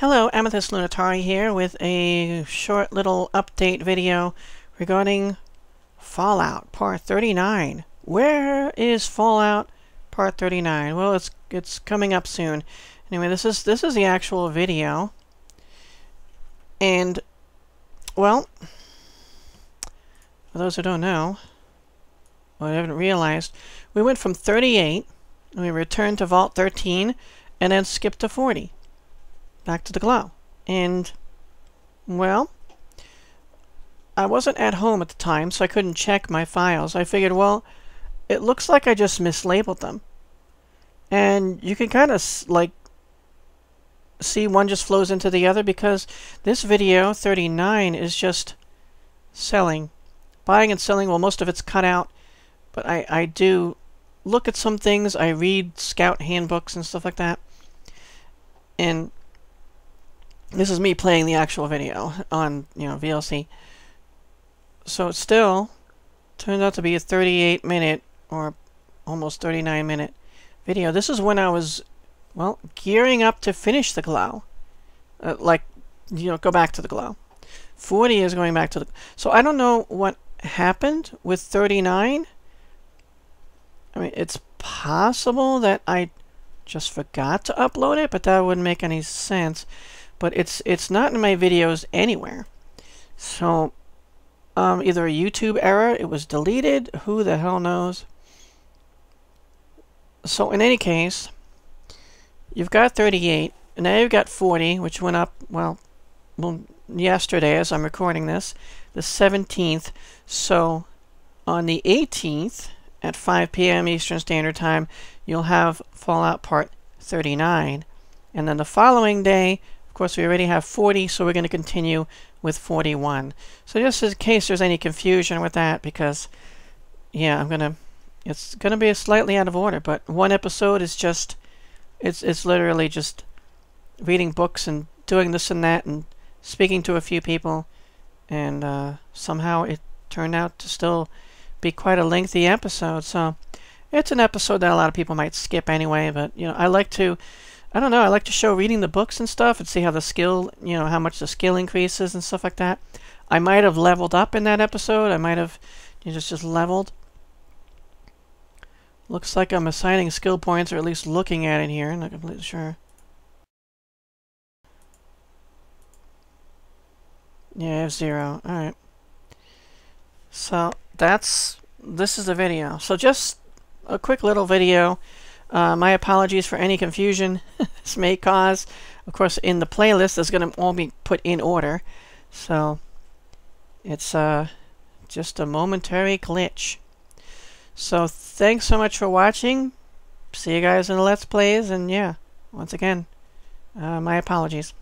Hello, Amethyst Lunitari here with a short little update video regarding Fallout Part 39. Where is Fallout Part 39? Well, it's it's coming up soon. Anyway, this is this is the actual video. And well, for those who don't know, or haven't realized, we went from 38 and we returned to Vault 13 and then skipped to 40 back to the glow. And, well, I wasn't at home at the time, so I couldn't check my files. I figured, well, it looks like I just mislabeled them. And you can kind of, like, see one just flows into the other because this video, 39, is just selling. Buying and selling, well, most of it's cut out. But I, I do look at some things. I read scout handbooks and stuff like that. And this is me playing the actual video on, you know, VLC. So it still turned out to be a 38 minute or almost 39 minute video. This is when I was, well, gearing up to finish the glow. Uh, like, you know, go back to the glow. 40 is going back to the... So I don't know what happened with 39. I mean, it's possible that I just forgot to upload it, but that wouldn't make any sense but it's it's not in my videos anywhere. So um, either a YouTube error, it was deleted, who the hell knows. So in any case, you've got 38, and now you've got 40, which went up, well, well, yesterday as I'm recording this, the 17th. So on the 18th at 5 p.m. Eastern Standard Time, you'll have Fallout Part 39. And then the following day, course, we already have 40, so we're going to continue with 41. So just in case there's any confusion with that, because, yeah, I'm going to, it's going to be a slightly out of order, but one episode is just, it's, it's literally just reading books and doing this and that and speaking to a few people, and uh, somehow it turned out to still be quite a lengthy episode, so it's an episode that a lot of people might skip anyway, but, you know, I like to I don't know. I like to show reading the books and stuff and see how the skill, you know, how much the skill increases and stuff like that. I might have leveled up in that episode. I might have you know, just, just leveled. Looks like I'm assigning skill points, or at least looking at it here. Not completely sure. Yeah, I have zero. Alright. So, that's... This is the video. So just a quick little video uh, my apologies for any confusion this may cause. Of course, in the playlist, it's going to all be put in order. So, it's uh, just a momentary glitch. So, thanks so much for watching. See you guys in the Let's Plays. And yeah, once again, uh, my apologies.